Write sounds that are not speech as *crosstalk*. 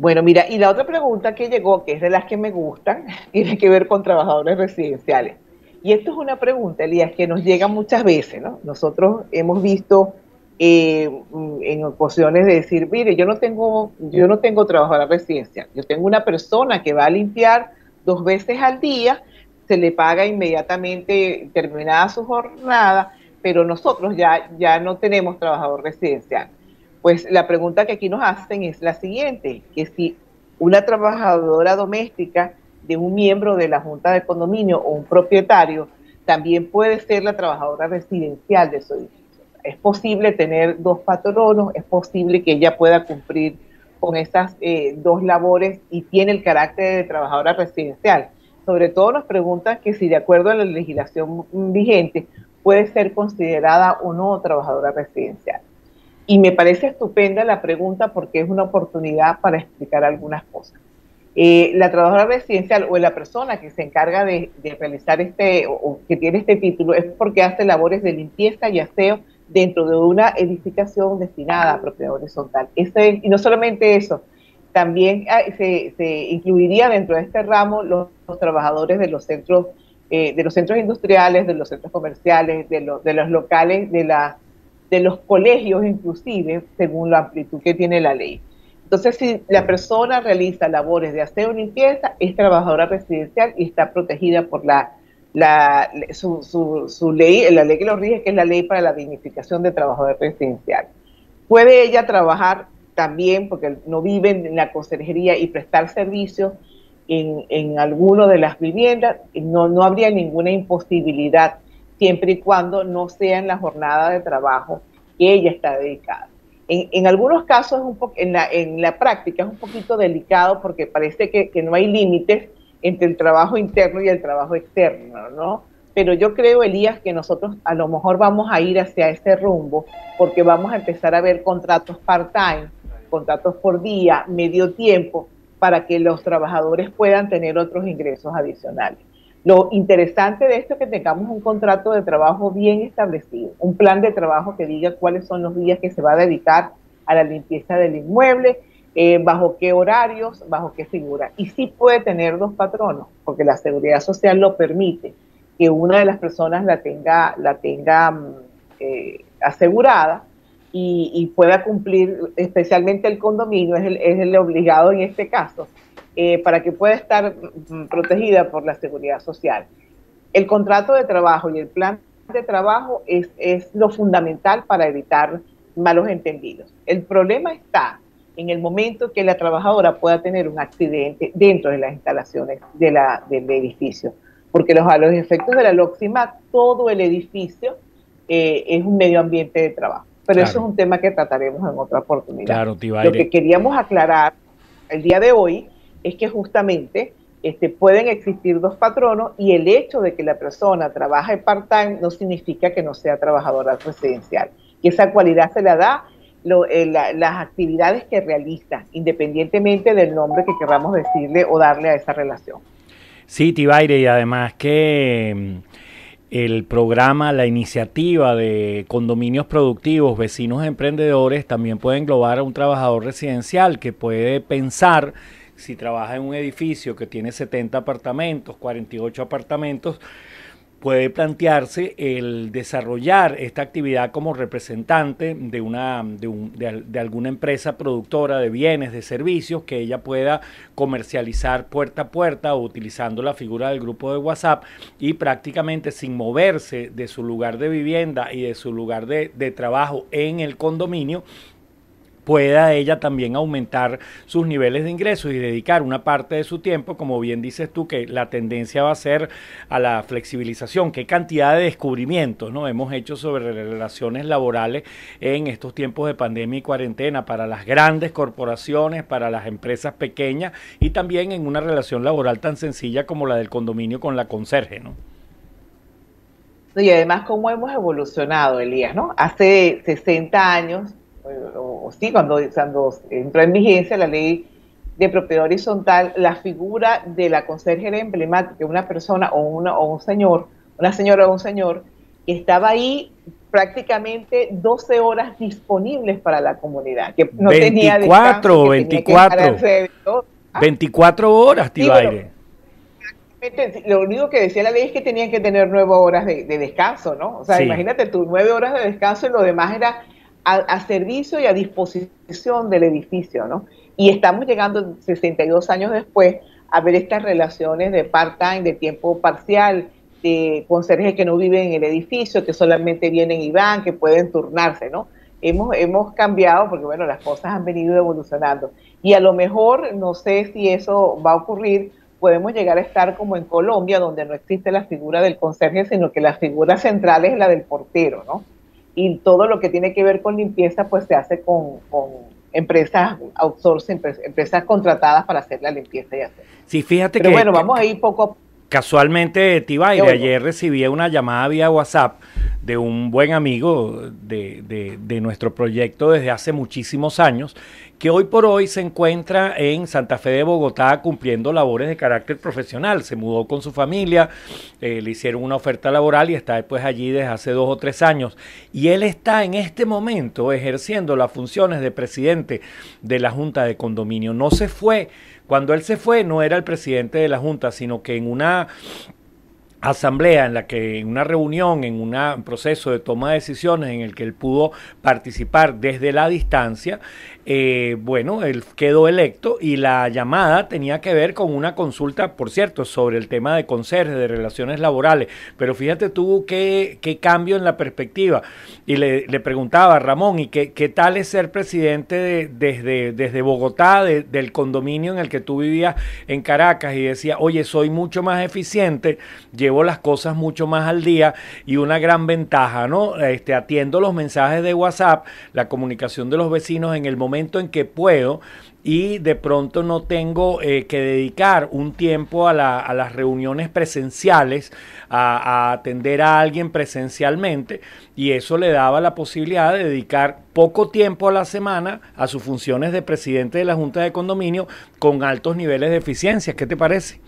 Bueno, mira, y la otra pregunta que llegó, que es de las que me gustan, *laughs* tiene que ver con trabajadores residenciales. Y esto es una pregunta, Elías, que nos llega muchas veces, ¿no? Nosotros hemos visto eh, en ocasiones de decir, mire, yo no tengo, yo no tengo trabajadora residencial, yo tengo una persona que va a limpiar dos veces al día, se le paga inmediatamente terminada su jornada, pero nosotros ya, ya no tenemos trabajador residencial. Pues la pregunta que aquí nos hacen es la siguiente, que si una trabajadora doméstica de un miembro de la Junta de Condominio o un propietario también puede ser la trabajadora residencial de su edificio. Es posible tener dos patronos, es posible que ella pueda cumplir con estas eh, dos labores y tiene el carácter de trabajadora residencial. Sobre todo nos preguntan que si de acuerdo a la legislación vigente puede ser considerada o no trabajadora residencial. Y me parece estupenda la pregunta porque es una oportunidad para explicar algunas cosas. Eh, la trabajadora residencial o la persona que se encarga de, realizar este o, que tiene este título es porque hace labores de limpieza y aseo dentro de una edificación destinada a propiedad horizontal. y no solamente eso, también ah, se, incluiría dentro de este ramo los, trabajadores de los centros eh, de los centros industriales, de los centros comerciales, de, de los locales, de las de los colegios inclusive, según la amplitud que tiene la ley. Entonces, si la persona realiza labores de aseo y limpieza, es trabajadora residencial y está protegida por la, la su, su, ley, la ley que lo rige, que es la ley para la dignificación de trabajador residencial. Puede ella trabajar también, porque no vive en la conserjería y prestar servicios en, en alguna de las viviendas, no, no habría ninguna imposibilidad siempre y cuando no sea en la jornada de trabajo que ella está dedicada. En, algunos casos, en, la, en la práctica es un poquito delicado porque parece que, no hay límites entre el trabajo interno y el trabajo externo, ¿no? Pero yo creo, Elías, que nosotros a lo mejor vamos a ir hacia ese rumbo porque vamos a empezar a ver contratos part-time, contratos por día, medio tiempo, para que los trabajadores puedan tener otros ingresos adicionales. Lo interesante de esto es que tengamos un contrato de trabajo bien establecido, un plan de trabajo que diga cuáles son los días que se va a dedicar a la limpieza del inmueble, eh, bajo qué horarios, bajo qué figura. Y sí puede tener dos patronos, porque la seguridad social lo permite, que una de las personas la tenga, la tenga mm, eh, asegurada y, pueda cumplir, especialmente el condominio, es el, es el obligado en este caso, eh, para que pueda estar mm, protegida por la seguridad social. El contrato de trabajo y el plan de trabajo es, es lo fundamental para evitar malos entendidos. El problema está en el momento que la trabajadora pueda tener un accidente dentro de las instalaciones de la, del edificio, porque los, a los efectos de la LOXIMA, todo el edificio eh, es un medio ambiente de trabajo. Pero eso es un tema que trataremos en otra oportunidad. Claro, Lo que queríamos aclarar el día de hoy es que justamente este, pueden existir dos patronos y el hecho de que la persona trabaje part-time no significa que no sea trabajadora residencial. Y esa cualidad se la da eh, las actividades que realiza, independientemente del nombre que queramos decirle o darle a esa relación. Sí, Tibaire, y además que el programa, la iniciativa de condominios productivos, vecinos emprendedores, también puede englobar a un trabajador residencial que puede pensar si trabaja en un edificio que tiene 70 apartamentos, 48 apartamentos, puede plantearse el desarrollar esta actividad como representante de, una, de, alguna empresa productora de bienes, de servicios, que ella pueda comercializar puerta a puerta utilizando la figura del grupo de WhatsApp y prácticamente sin moverse de su lugar de vivienda y de su lugar de, de trabajo en el condominio, pueda ella también aumentar sus niveles de ingresos y dedicar una parte de su tiempo, como bien dices tú, que la tendencia va a ser a la flexibilización. ¿Qué cantidad de descubrimientos ¿no? hemos hecho sobre relaciones laborales en estos tiempos de pandemia y cuarentena para las grandes corporaciones, para las empresas pequeñas y también en una relación laboral tan sencilla como la del condominio con la conserje? ¿no? Y además cómo hemos evolucionado, Elías, ¿no? Hace 60 años o, sí, cuando, cuando entró en vigencia la ley de propiedad horizontal, la figura de la conserje era emblemática, una persona o, una, o un señor, una señora o un señor que estaba ahí prácticamente 12 horas disponibles para la comunidad, que no 24, tenía descanso, 24, 24 horas, Tibaire. lo único que decía la ley es que tenían que tener nueve horas de, descanso, ¿no? O sea, imagínate tú, nueve horas de descanso y lo demás era a, servicio y a disposición del edificio, ¿no? Y estamos llegando 62 años después a ver estas relaciones de part-time, de tiempo parcial, de conserjes que no viven en el edificio, que solamente vienen y van, que pueden turnarse, ¿no? Hemos, hemos cambiado porque, bueno, las cosas han venido evolucionando. Y a lo mejor, no sé si eso va a ocurrir, podemos llegar a estar como en Colombia, donde no existe la figura del conserje, sino que la figura central es la del portero, ¿no? Y todo lo que tiene que ver con limpieza, pues se hace con, con empresas outsourcing, empresas contratadas para hacer la limpieza y hacer. Sí, fíjate Pero bueno, vamos a ir poco a Casualmente, Tibaire, ayer recibí una llamada vía WhatsApp de un buen amigo de, de, de, nuestro proyecto desde hace muchísimos años, que hoy por hoy se encuentra en Santa Fe de Bogotá cumpliendo labores de carácter profesional. Se mudó con su familia, eh, le hicieron una oferta laboral y está después allí desde hace dos o tres años. Y él está en este momento ejerciendo las funciones de presidente de la Junta de Condominio. No se fue cuando él se fue no era el presidente de la Junta, sino que en una asamblea en la que en una reunión, en un proceso de toma de decisiones en el que él pudo participar desde la distancia, eh, bueno, él quedó electo y la llamada tenía que ver con una consulta, por cierto, sobre el tema de conserje, de relaciones laborales. Pero fíjate tú qué, qué cambio en la perspectiva. Y le, le preguntaba Ramón, ¿y qué, qué, tal es ser presidente desde, desde Bogotá, del condominio en el que tú vivías en Caracas? Y decía, oye, soy mucho más eficiente, llevo las cosas mucho más al día y una gran ventaja, ¿no? Este, atiendo los mensajes de WhatsApp, la comunicación de los vecinos en el momento en que puedo y de pronto no tengo eh, que dedicar un tiempo a, las reuniones presenciales, a, atender a alguien presencialmente, y eso le daba la posibilidad de dedicar poco tiempo a la semana a sus funciones de presidente de la Junta de Condominio con altos niveles de eficiencia. ¿Qué te parece?